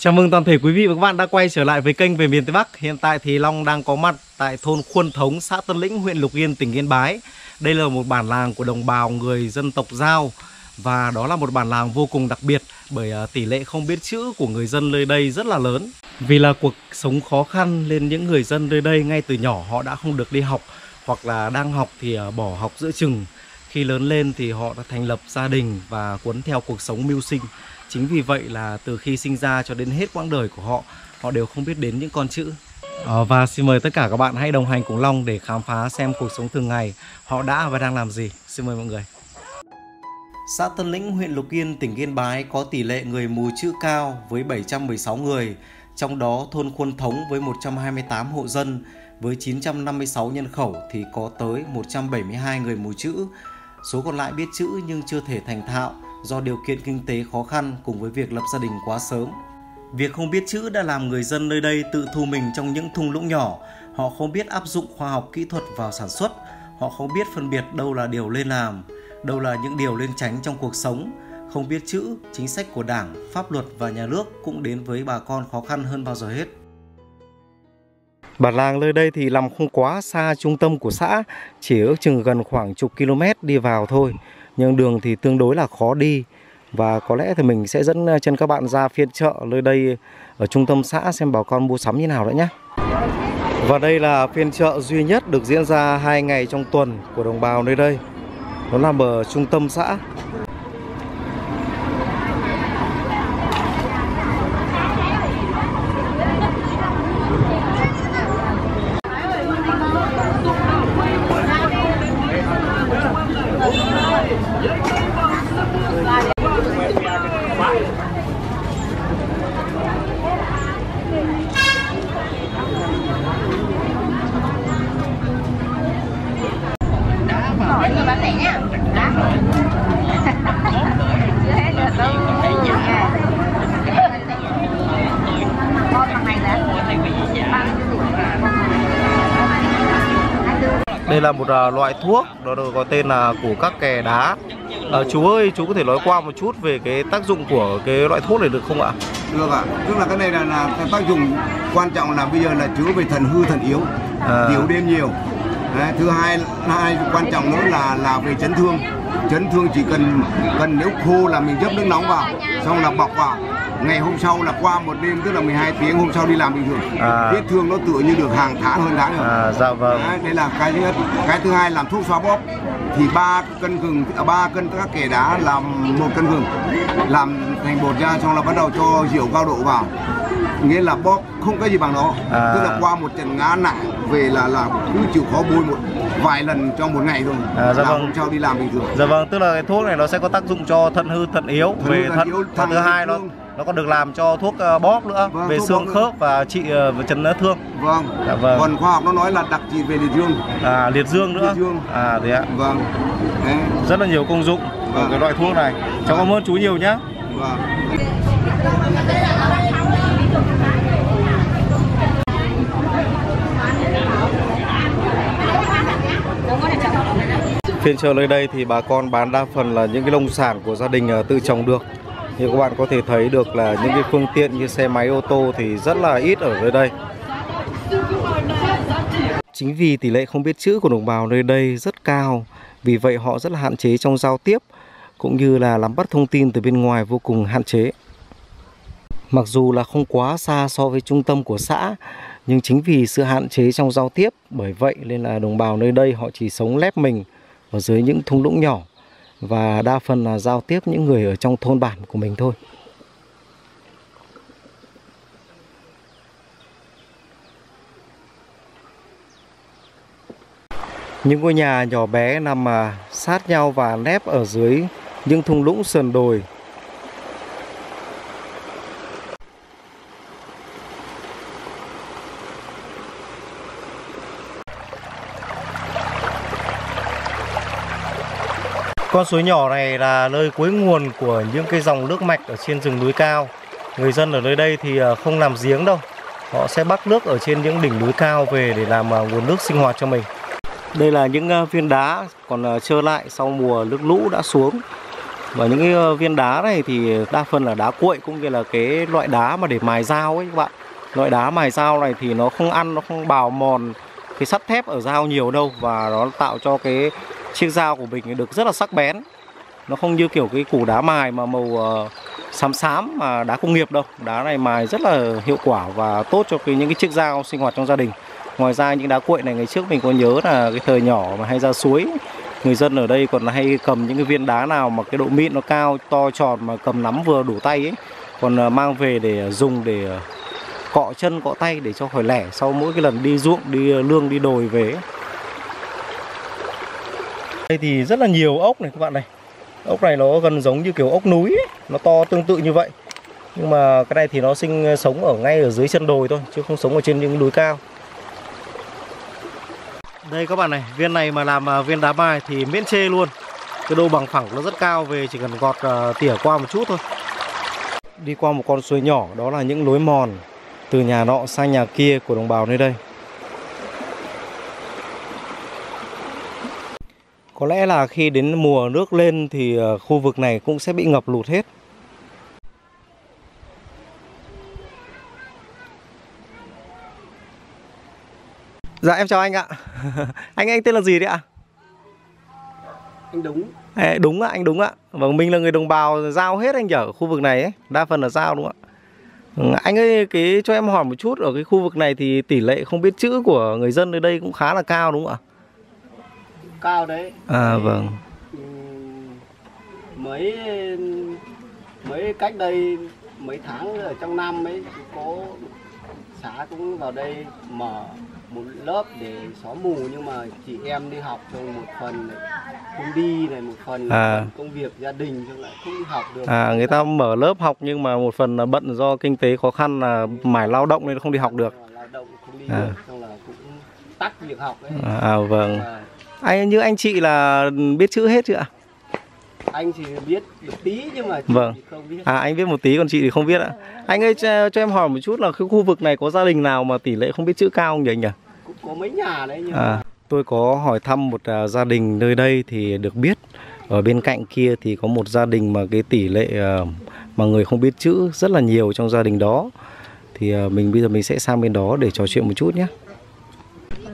Chào mừng toàn thể quý vị và các bạn đã quay trở lại với kênh về miền Tây Bắc. Hiện tại thì Long đang có mặt tại thôn Khuôn Thống, xã Tân Lĩnh, huyện Lục Yên, tỉnh Yên Bái. Đây là một bản làng của đồng bào người dân tộc Giao và đó là một bản làng vô cùng đặc biệt bởi à, tỷ lệ không biết chữ của người dân nơi đây rất là lớn. Vì là cuộc sống khó khăn nên những người dân nơi đây ngay từ nhỏ họ đã không được đi học hoặc là đang học thì à, bỏ học giữa chừng. Khi lớn lên thì họ đã thành lập gia đình và cuốn theo cuộc sống mưu sinh. Chính vì vậy là từ khi sinh ra cho đến hết quãng đời của họ, họ đều không biết đến những con chữ. Ờ, và xin mời tất cả các bạn hãy đồng hành cùng Long để khám phá xem cuộc sống thường ngày họ đã và đang làm gì. Xin mời mọi người. Xã Tân Lĩnh, huyện Lục Yên, tỉnh Yên Bái có tỷ lệ người mù chữ cao với 716 người, trong đó thôn Khuôn Thống với 128 hộ dân với 956 nhân khẩu thì có tới 172 người mù chữ. Số còn lại biết chữ nhưng chưa thể thành thạo do điều kiện kinh tế khó khăn cùng với việc lập gia đình quá sớm. Việc không biết chữ đã làm người dân nơi đây tự thu mình trong những thung lũng nhỏ. Họ không biết áp dụng khoa học kỹ thuật vào sản xuất. Họ không biết phân biệt đâu là điều lên làm, đâu là những điều lên tránh trong cuộc sống. Không biết chữ, chính sách của đảng, pháp luật và nhà nước cũng đến với bà con khó khăn hơn bao giờ hết. Bản làng nơi đây thì nằm không quá xa trung tâm của xã, chỉ ước chừng gần khoảng chục km đi vào thôi. Nhưng đường thì tương đối là khó đi và có lẽ thì mình sẽ dẫn ờ, chân các bạn ra phiên chợ nơi đây ở trung tâm xã xem bà con mua sắm như nào nữa nhé. Và đây là phiên chợ duy nhất được diễn ra hai ngày trong tuần của đồng bào nơi đây. Nó nằm ở trung tâm xã. Hết người bán lẻ nha. Đã. Chưa hết được đâu. Con thằng này đã. Đây là một à, loại thuốc, nó được có tên là củ các kè đá. À, chú ơi, chú có thể nói qua một chút về cái tác dụng của cái loại thuốc này được không ạ? được ạ tức là cái này là, là cái tác dụng quan trọng là bây giờ là chữa về thần hư thần yếu À. tiểu đêm nhiều Đấy, thứ hai hai quan trọng nữa là là về chấn thương chấn thương chỉ cần cần nếu khô là mình dấp nước nóng vào xong là bọc vào ngày hôm sau là qua một đêm tức là 12 tiếng hôm sau đi làm bình thường À. vết thương nó tựa như được hàng tháng hơn tháng rồi À, dạ vâng. Đấy, đây là cái thứ nhất cái thứ hai làm thuốc xoa bóp thì ba cân gừng à, ba cân các kẻ đá làm một cân gừng làm thành bột ra xong là bắt đầu cho rượu cao độ vào nghĩa là bóp không có gì bằng nó À. tức là qua một trận ngã nặng về là là cứ chịu khó bôi một vài lần trong một ngày thôi À, dạ vâng. hôm sau đi làm bình thường Dạ vâng, tức là cái thuốc này nó sẽ có tác dụng cho thận hư, thận yếu Thận về thận thận. yếu, Thận thận thứ hai nó. Nó còn được làm cho thuốc ờ, bóp nữa Vâng, về xương khớp và trị ờ, về chấn thương. vâng. Dạ vâng. còn khoa học nó nói là đặc trị về liệt dương À liệt dương nữa. Liệt dương. À thế ạ. vâng Đấy. Rất là nhiều công dụng của Vâng. cái loại thuốc này. Cháu cảm ơn chú nhiều nhé. vâng Phiên chợ nơi đây thì bà con bán đa phần là những cái nông sản của gia đình ờ, tự trồng được. Như các bạn có thể thấy được là những cái phương tiện như xe máy ô tô thì rất là ít ở nơi đây. Chính vì tỷ lệ không biết chữ của đồng bào nơi đây rất cao, vì vậy họ rất là hạn chế trong giao tiếp cũng như là nắm bắt thông tin từ bên ngoài vô cùng hạn chế. Mặc dù là không quá xa so với trung tâm của xã, nhưng chính vì sự hạn chế trong giao tiếp, bởi vậy nên là đồng bào nơi đây họ chỉ sống lép mình ở dưới những thung lũng nhỏ và đa phần là giao tiếp những người ở trong thôn bản của mình thôi. Những ngôi nhà nhỏ bé nằm à, sát nhau và nép ở dưới những thung lũng sườn đồi. Con suối nhỏ này là nơi cuối nguồn của những cái dòng nước mạch ở trên rừng núi cao. Người dân ở nơi đây thì ờ, không làm giếng đâu. Họ sẽ bắt nước ở trên những đỉnh núi cao về để làm ờ, nguồn nước sinh hoạt cho mình. Đây là những ờ, viên đá còn trơ lại sau mùa nước lũ đã xuống. và những cái viên đá này thì đa phần là đá cuội cũng như là cái loại đá mà để mài dao ấy các bạn loại đá mài dao này thì nó không ăn, nó không bào mòn cái sắt thép ở dao nhiều đâu và nó tạo cho cái chiếc dao của mình được rất là sắc bén. Nó không như kiểu cái củ đá mài mà màu uh, xám xám mà đá công nghiệp đâu. Đá này mài rất là hiệu quả và tốt cho cái những cái chiếc dao sinh hoạt trong gia đình. Ngoài ra những đá cuội này ngày trước mình có nhớ là cái thời nhỏ mà hay ra suối. Người dân ở đây còn hay cầm những cái viên đá nào mà cái độ mịn nó cao to tròn mà cầm nắm vừa đủ tay ấy. Còn ờ, mang về để ờ, dùng để cọ chân cọ tay để cho khỏi lẻ. Sau mỗi cái lần đi ruộng đi lương đi đồi về đây thì rất là nhiều ốc này các bạn này. Ốc này nó gần giống như kiểu ốc núi ấy. nó to tương tự như vậy. Nhưng mà cái này thì nó sinh ờ, sống ở ngay ở dưới chân đồi thôi chứ không sống ở trên những núi cao. Đây các bạn này viên này mà làm ờ, viên đá mai thì miễn chê luôn. Cái độ bằng phẳng nó rất cao về chỉ cần gọt uh, tỉa qua một chút thôi. Đi qua một con suối nhỏ đó là những lối mòn từ nhà nọ sang nhà kia của đồng bào nơi đây. Có lẽ là khi đến mùa nước lên thì ờ, khu vực này cũng sẽ bị ngập lụt hết. Dạ em chào anh ạ. anh anh tên là gì đấy ạ? Anh đúng. À, đúng ạ, anh đúng ạ. Vâng, mình là người đồng bào giao hết anh ở khu vực này ấy, đa phần là giao đúng không ạ? Ừ, anh ơi, cái cho em hỏi một chút ở cái khu vực này thì tỷ lệ không biết chữ của người dân ở đây cũng khá là cao đúng không ạ? Cao đấy. À vâng. Ừ, mấy mấy cách đây mấy tháng ở trong năm ấy có xã cũng vào đây mở một lớp để xóa mù nhưng mà chị em đi học trong một phần không đi này một phần À. công việc gia đình xong lại không đi học được À người ta mở lớp học nhưng mà một phần là bận do kinh tế khó khăn là mải lao động nên không đi học được. lao động không đi À. được xong là cũng tắt việc học ấy À, à vâng. Và Anh như anh chị là biết chữ hết chưa ạ? anh chỉ biết được tí nhưng mà chị Vâng. thì không biết À anh biết một tí còn chị thì không biết ạ. Anh ơi cho, cho em hỏi một chút là cái khu vực này có gia đình nào mà tỷ lệ không biết chữ cao không nhỉ anh nhỉ? cũng có mấy nhà đấy nhưng À, mà tôi có hỏi thăm một à, gia đình nơi đây thì được biết ở bên cạnh kia thì có một gia đình mà cái tỷ lệ à, mà người không biết chữ rất là nhiều trong gia đình đó. Thì à, mình bây giờ mình sẽ sang bên đó để trò chuyện một chút nhé.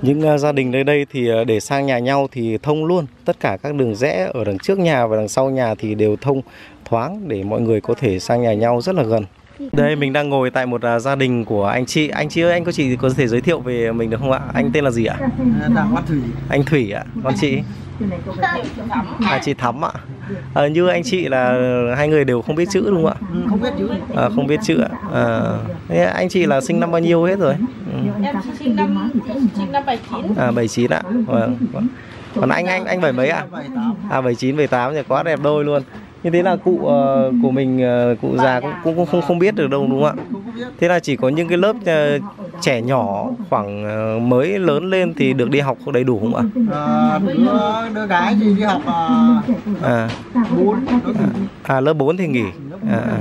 Những à, gia đình nơi đây thì à, để sang nhà nhau thì thông luôn. Tất cả các đường rẽ ở đằng trước nhà và đằng sau nhà thì đều thông, thoáng để mọi người có thể sang nhà nhau rất là gần. Đây mình đang ngồi tại một à, gia đình của anh chị. Anh chị ơi, anh có chị có thể giới thiệu về mình được không ạ? Anh tên là gì ạ? Đặng Văn Thủy Anh Thủy ạ, còn chị? À chị Thắm ạ. À, như anh chị là hai người đều không biết chữ đúng không ạ? Ừ, không biết chữ À, không biết chữ ạ. À, thế anh chị là sinh năm bao nhiêu hết rồi? Ừ. Em sinh năm sinh năm 79 À 79 ạ. Vâng. Còn anh anh anh bảy mấy ạ? À 79 78 thì quá đẹp đôi luôn. Như thế là cụ ờ, của mình ờ, cụ già cũng cũng cũng không không biết được đâu đúng không ạ? Thế là chỉ có những cái lớp ờ, trẻ nhỏ khoảng ờ, mới lớn lên thì được đi học đầy đủ không ạ? à, đứa đứa gái thì đi học à, À, bốn nó thì à lớp 4 thì nghỉ. À, à.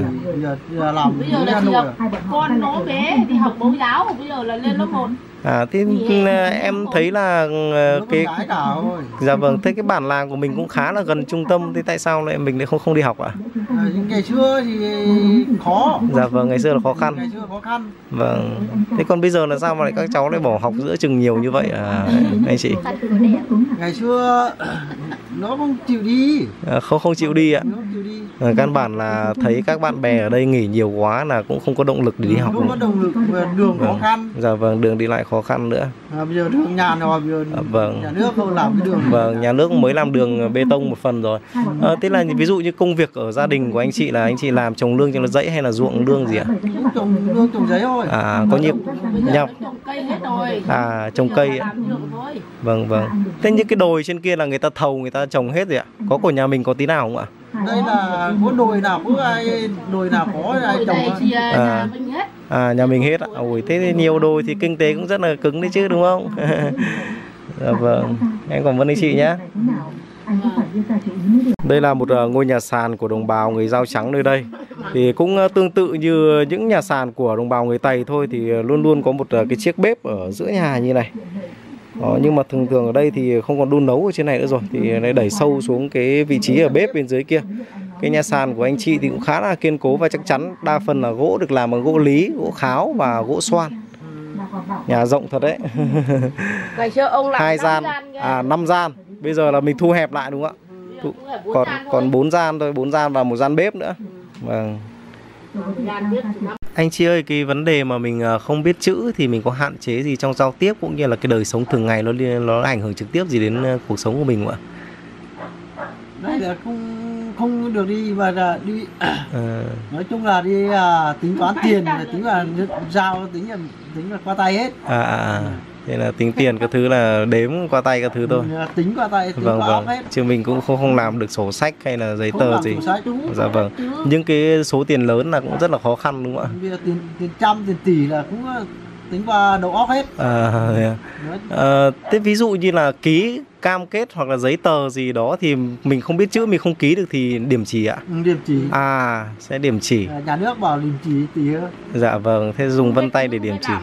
bây giờ, là con nó bé thì học mẫu giáo Bây giờ là lên lớp 1 À thế ờ, em thấy là ờ, cái dạ vâng, thế cái bản làng của mình cũng khá là gần trung tâm thế tại sao lại mình lại không không đi học ạ? à, ngày xưa thì khó Dạ vâng, ngày xưa là khó khăn. ngày xưa khó khăn Vâng. Thế còn bây giờ là sao mà lại các cháu lại bỏ học giữa chừng nhiều như vậy à anh chị? ngày xưa nó không chịu đi À, không không chịu đi ạ. nó không chịu đi À, căn bản là thấy các bạn bè ở đây nghỉ nhiều quá là cũng không có động lực để đi học. không có động lực đường khó Vâng. khăn Dạ vâng, đường đi lại khó khăn nữa. à, bây giờ đường nhà rồi bây giờ À, vâng. nhà nước không làm cái đường Vâng, nhà nước mới làm đường bê tông một phần rồi. Ờ, thế là ví dụ như công việc ở gia đình của anh chị là anh chị làm trồng lương cho nó dãy hay là ruộng lương gì ạ? cũng trồng lương trồng giấy thôi À, có giờ nhập nó trồng cây hết rồi à trồng cây ạ. Vâng vâng. Thế những cái đồi trên kia là người ta thầu người ta trồng hết rồi ạ. Có của nhà mình có tí nào không ạ? đây là có đồi nào có ai đồi nào có ai trồng À. à, nhà mình hết À nhà mình hết ạ. Ôi thế thì nhiều đồi thì kinh tế cũng rất là cứng đấy chứ đúng không? dạ vâng. Em cảm ơn anh chị nhé. Đây là một ờ, ngôi nhà sàn của đồng bào người Dao Trắng nơi đây. Thì cũng ờ, tương tự như những nhà sàn của đồng bào người Tày thôi thì luôn luôn có một cái chiếc bếp ở giữa nhà như này. Đó, nhưng mà thường thường ở đây thì không còn đun nấu ở trên này nữa rồi. Thì lại đẩy sâu xuống cái vị trí ở bếp bên dưới kia. Cái nhà sàn của anh chị thì cũng khá là kiên cố và chắc chắn đa phần là gỗ được làm bằng gỗ lý gỗ kháo và gỗ xoan. Nhà rộng thật đấy. Ngày xưa ông làm hai gian. à năm gian. Bây giờ là mình thu hẹp lại đúng không ạ? Thu- là bốn còn còn bốn gian thôi bốn gian và một gian bếp nữa. Vâng Anh chị ơi cái vấn đề mà mình ờ, không biết chữ thì mình có hạn chế gì trong giao tiếp cũng như là cái đời sống thường ngày nó liên- nó ảnh hưởng trực tiếp gì đến ờ, cuộc sống của mình không ạ? Đấy là không không được đi mà là đi Ờ, nói chung là đi à, tính toán tiền là tính là giao tính là tính là qua tay hết. À, à, à. thế là tính tiền các thứ là đếm qua tay các thứ thôi. Là tính qua tay tính vâng qua vâng. hết. Chứ mình cũng không không làm được sổ sách hay là giấy không tờ gì. sổ sách dạ vâng. những cái số tiền lớn là cũng rất là khó khăn đúng không ạ? Bây giờ tiền tiền trăm tiền tỷ là cũng à, tính qua đầu óc hết. À, thế à. Nói- Ờ, thế ví dụ như là ký cam kết hoặc là giấy tờ gì đó thì mình không biết chữ mình không ký được thì điểm chỉ ạ ừ, điểm chỉ à sẽ điểm chỉ À, nhà nước bảo điểm chỉ tỷ hơn. dạ vâng thế dùng vân tay để điểm chỉ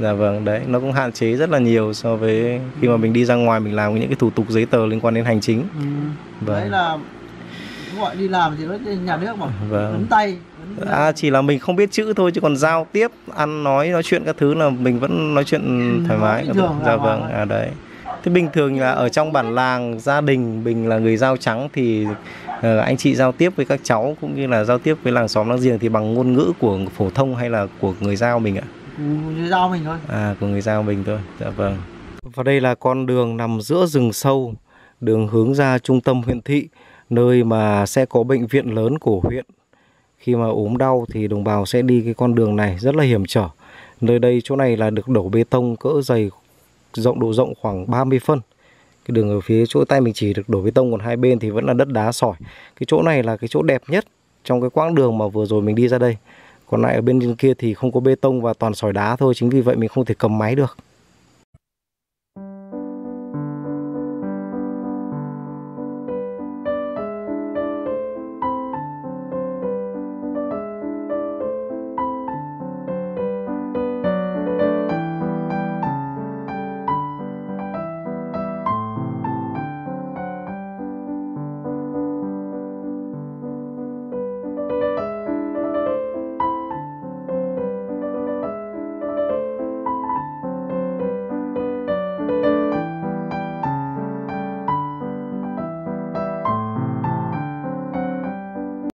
dạ vâng đấy nó cũng hạn chế rất là nhiều so với khi mà mình đi ra ngoài mình làm những cái thủ tục giấy tờ liên quan đến hành chính ừ. Vâng. đấy là gọi đi làm thì nó nhà nước bảo Vâng. ấn tay à chỉ là mình không biết chữ thôi chứ còn giao tiếp ăn nói nói chuyện các thứ là mình vẫn nói chuyện thoải nói mái dạ là vâng hòa. à đấy thế bình thường là ở trong bản làng gia đình mình là người dao trắng thì ờ, anh chị giao tiếp với các cháu cũng như là giao tiếp với làng xóm láng giềng thì bằng ngôn ngữ của phổ thông hay là của người giao mình ạ? Ừ, giao mình thôi. À của người giao mình thôi. Dạ vâng. Và đây là con đường nằm giữa rừng sâu Đường hướng ra trung tâm huyện thị Nơi mà sẽ có bệnh viện lớn của huyện. Khi mà ốm đau thì đồng bào sẽ đi cái con đường này rất là hiểm trở. Nơi đây chỗ này là được đổ bê tông cỡ dày Rộng độ rộng khoảng 30 phân. Cái đường ở phía chỗ tay mình chỉ được đổ bê tông, Còn hai bên thì vẫn là đất đá sỏi. Cái chỗ này là cái chỗ đẹp nhất Trong cái quãng đường mà vừa rồi mình đi ra đây. Còn lại ở bên kia thì không có bê tông và toàn sỏi đá thôi, chính vì vậy mình không thể cầm máy được.